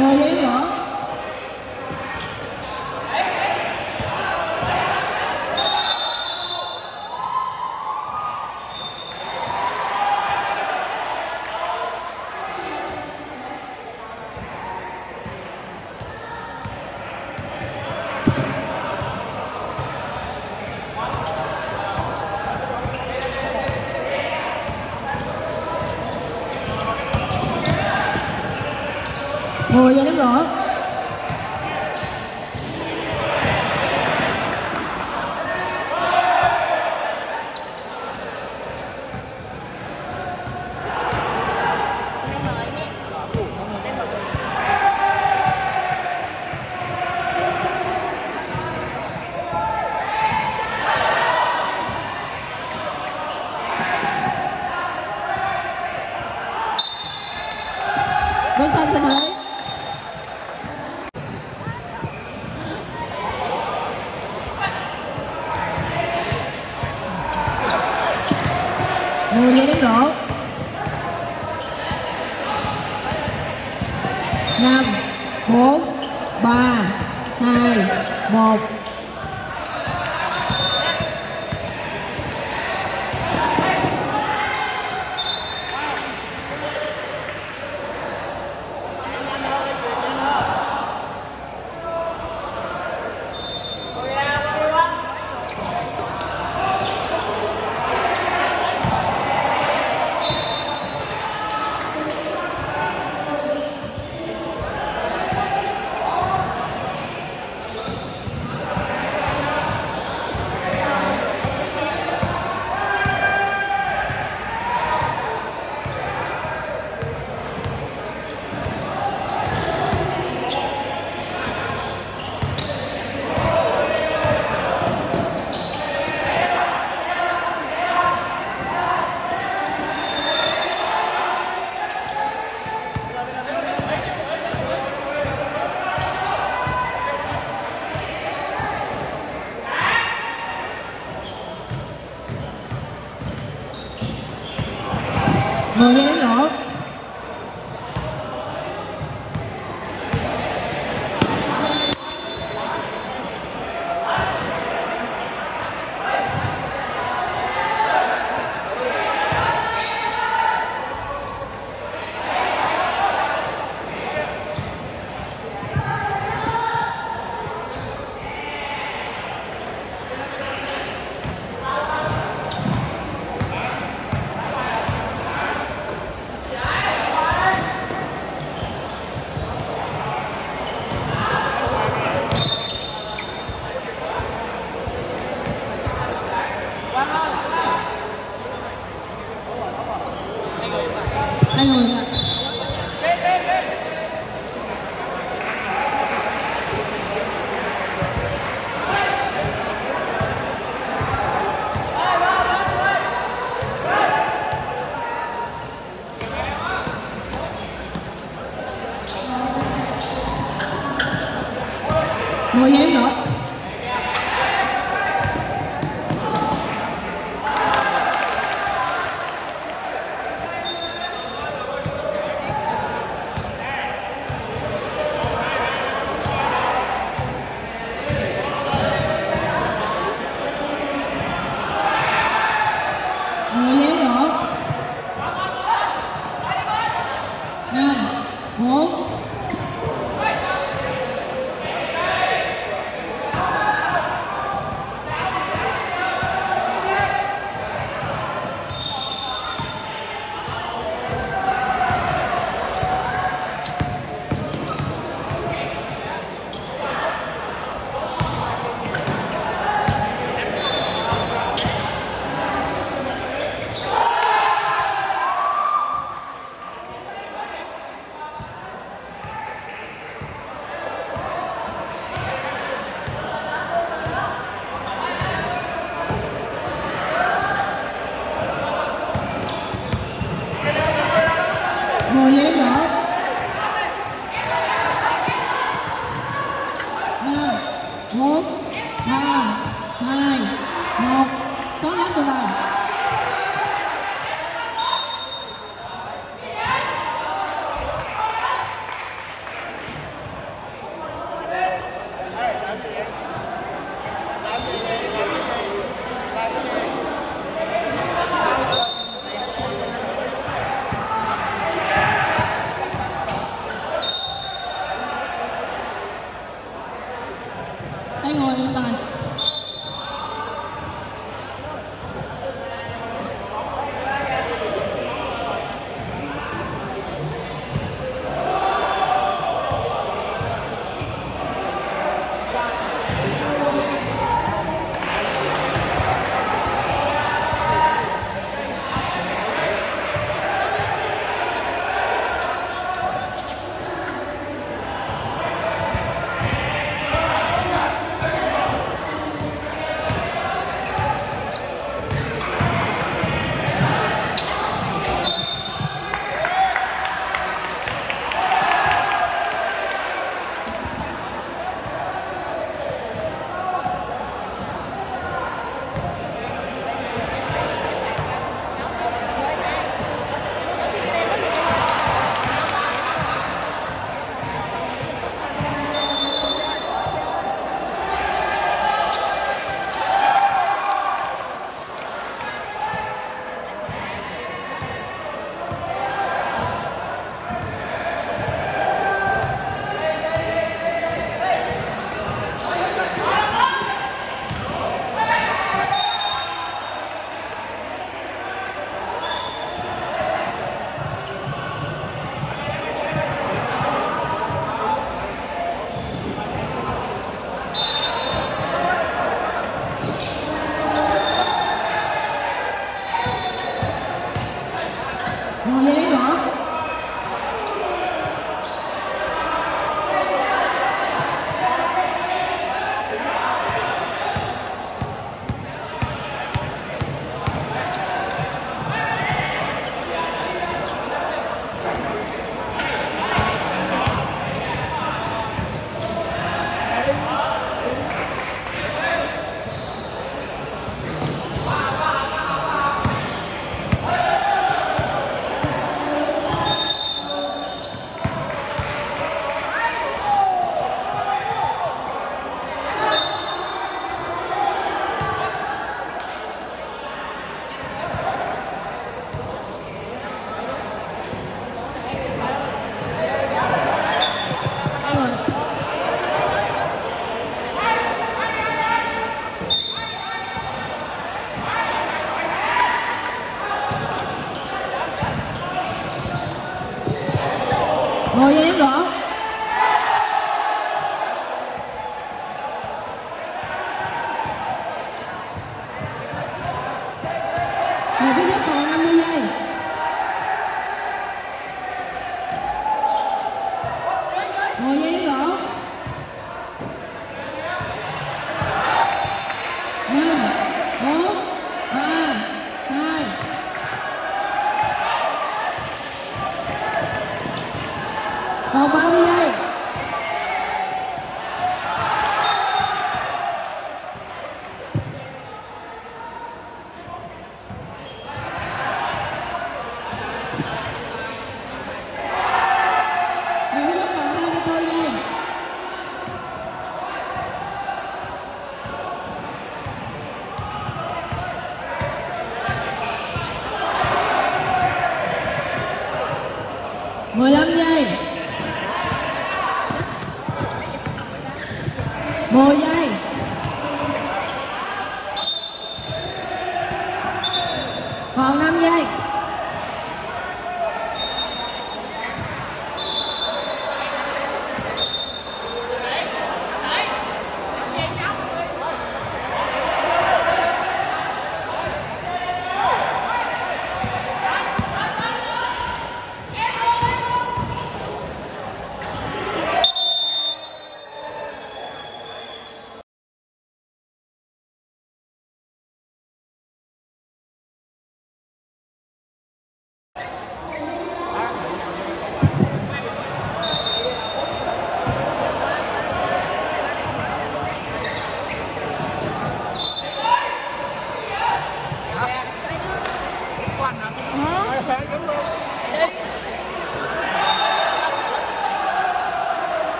ngồi giấy nữa ngồi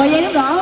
ngồi dây nước đổ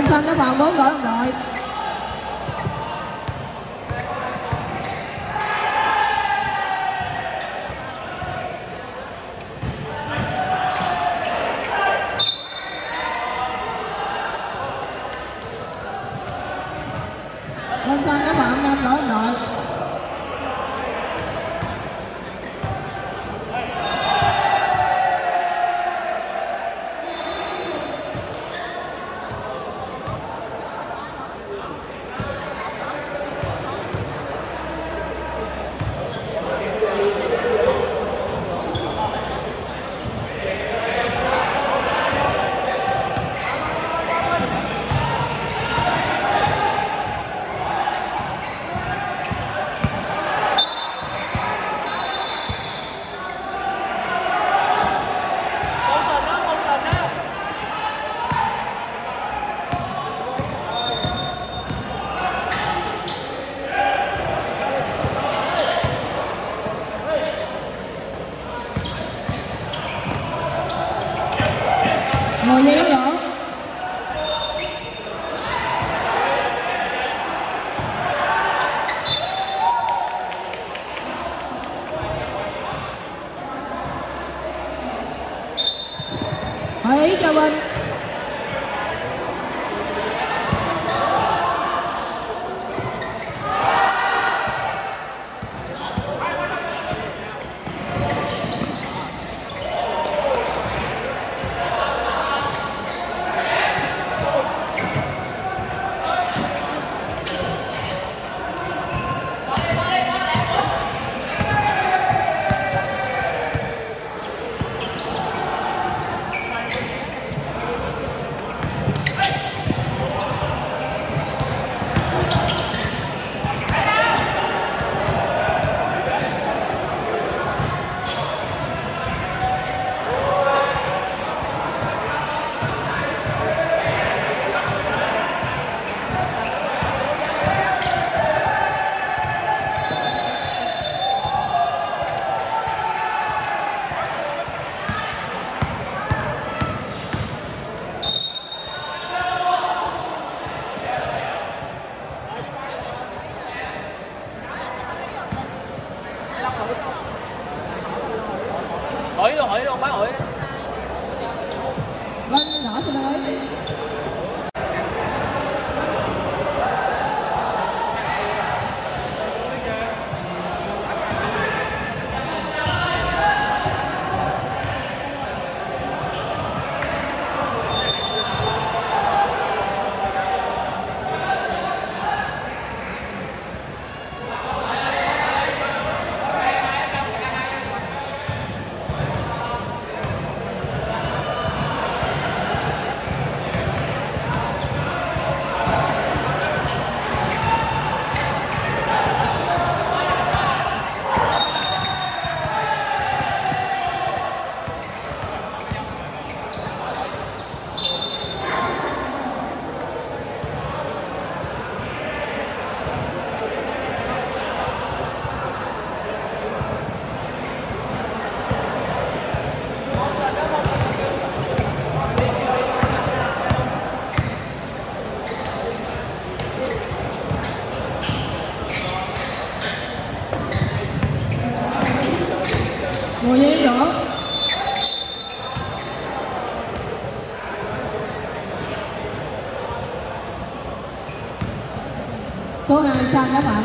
bên xanh các bạn bốn gọi đội số 2 Sang đã phạm ba lỗi cá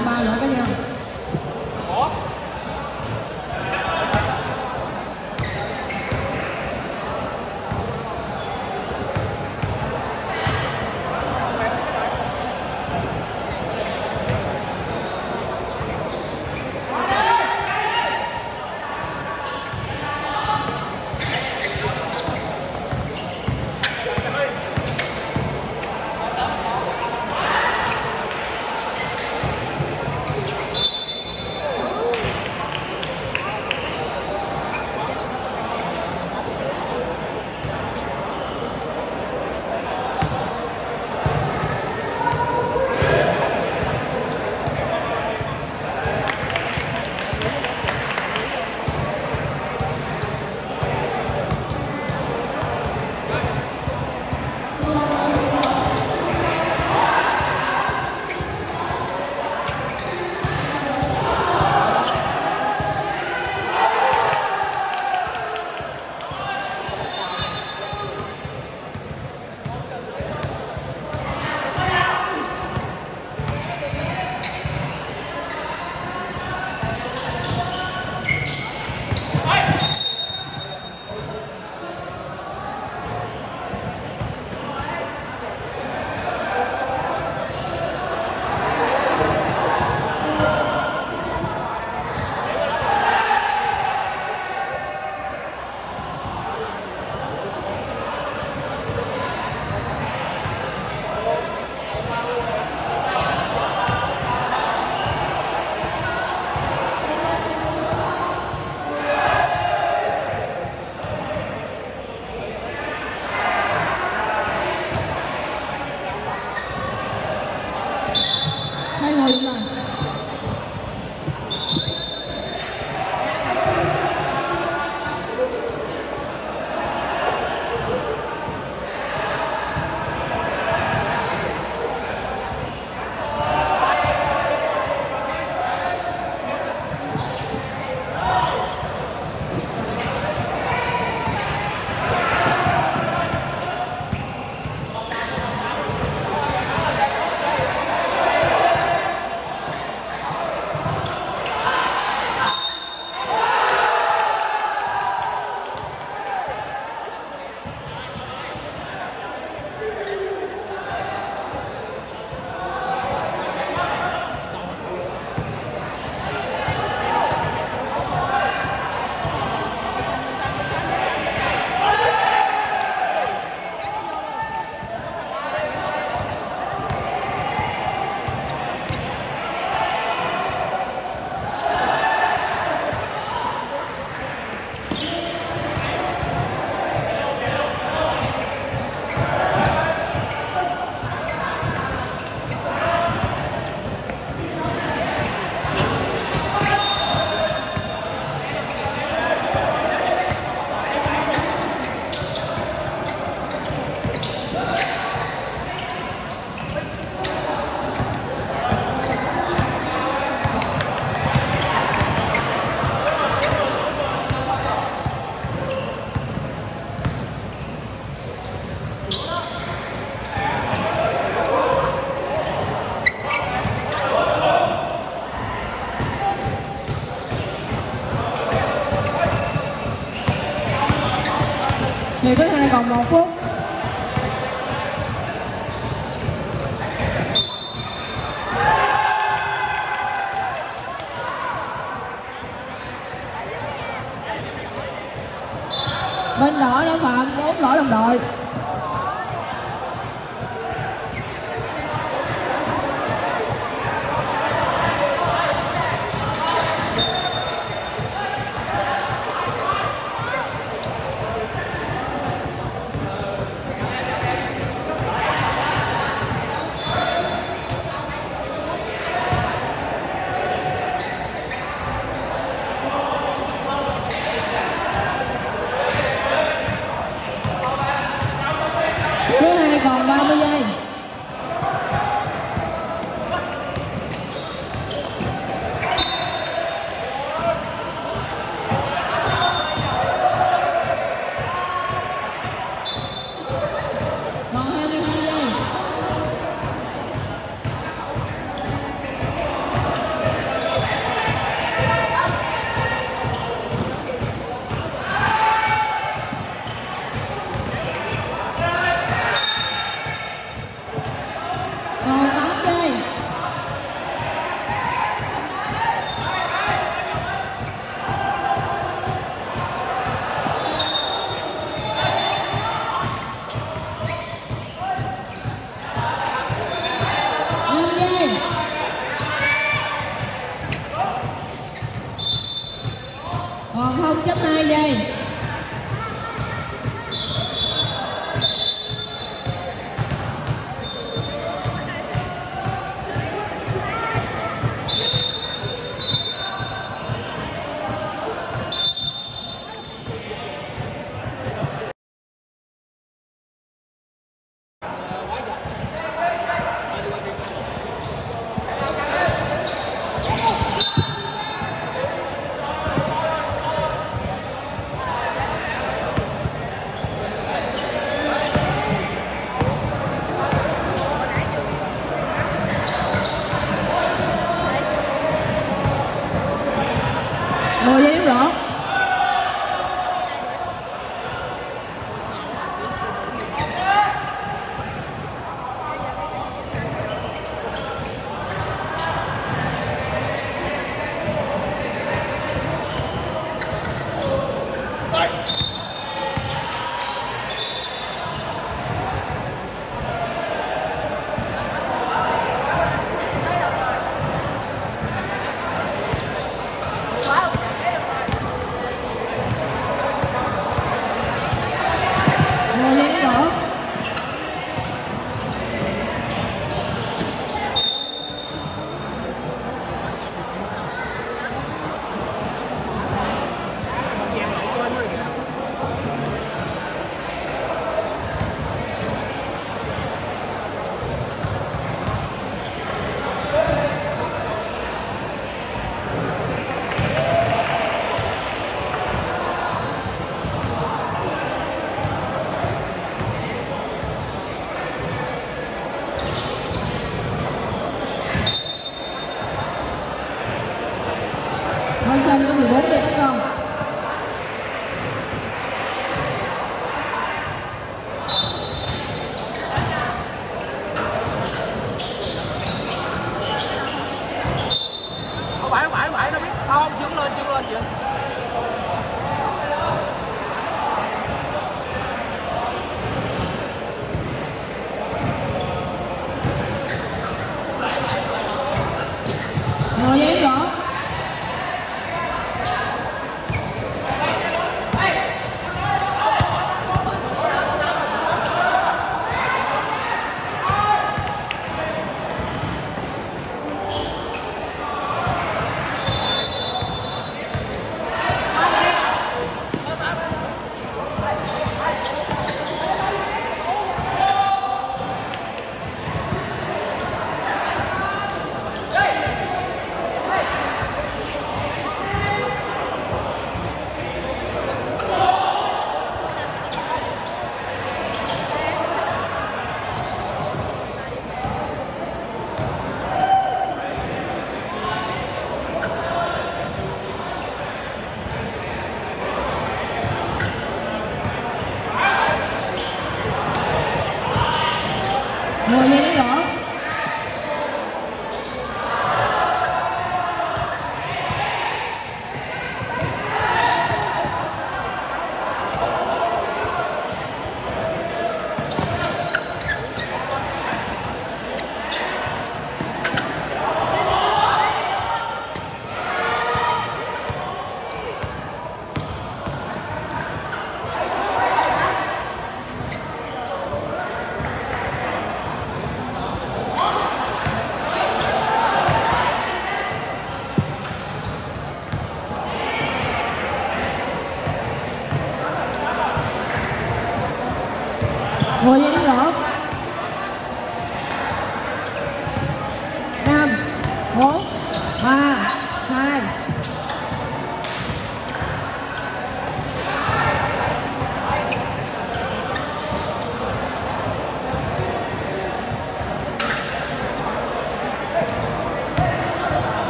người thứ hai còn một phút.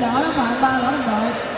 Bên đỏ đó bạn ba lỗ đồng đội.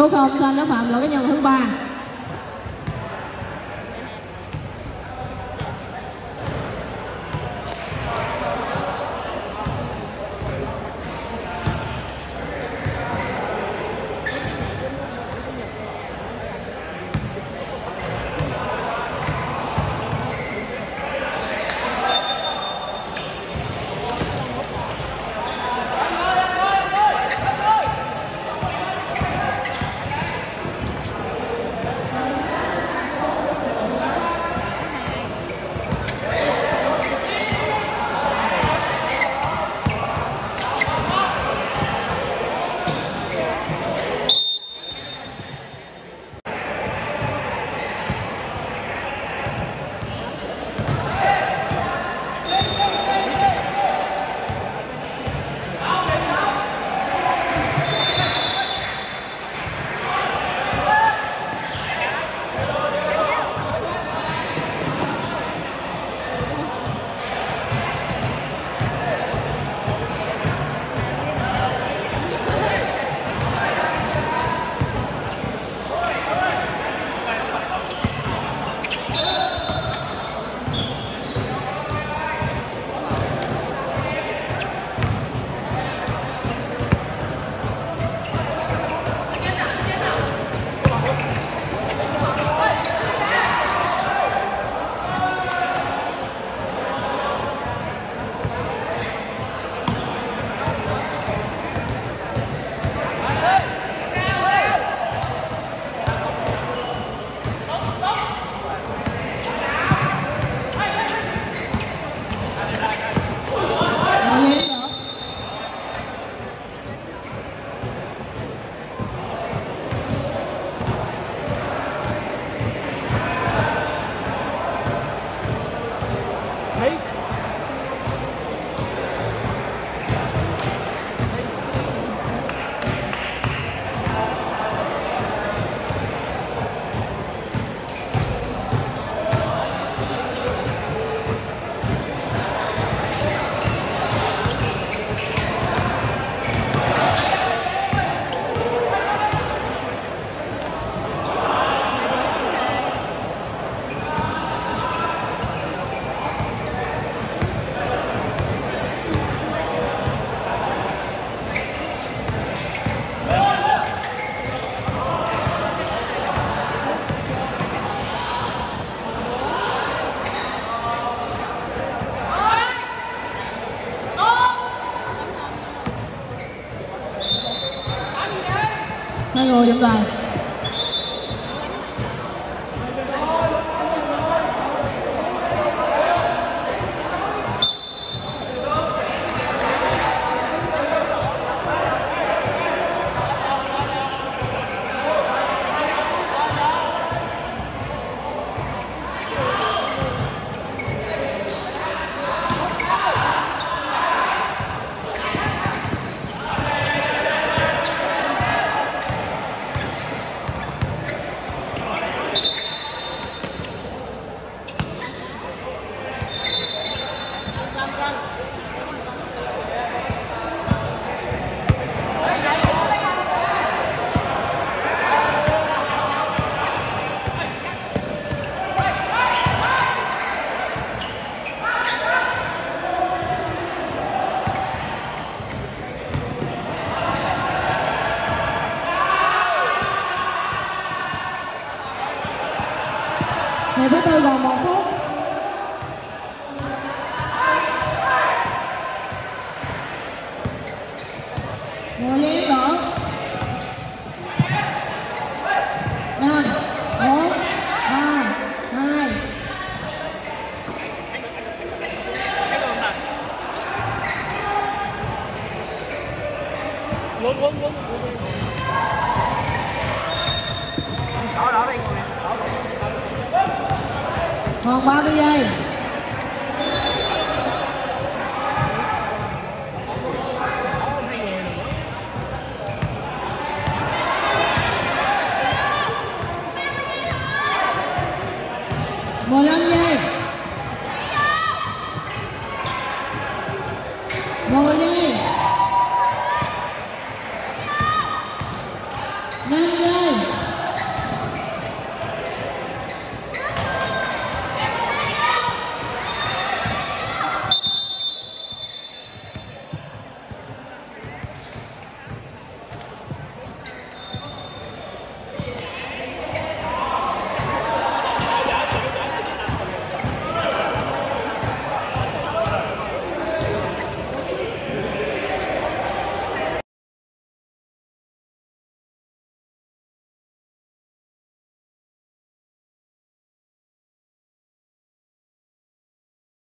Số không? Sơn nó Phạm lỗi cái nhân thứ ba. Hai người Bắt đầu.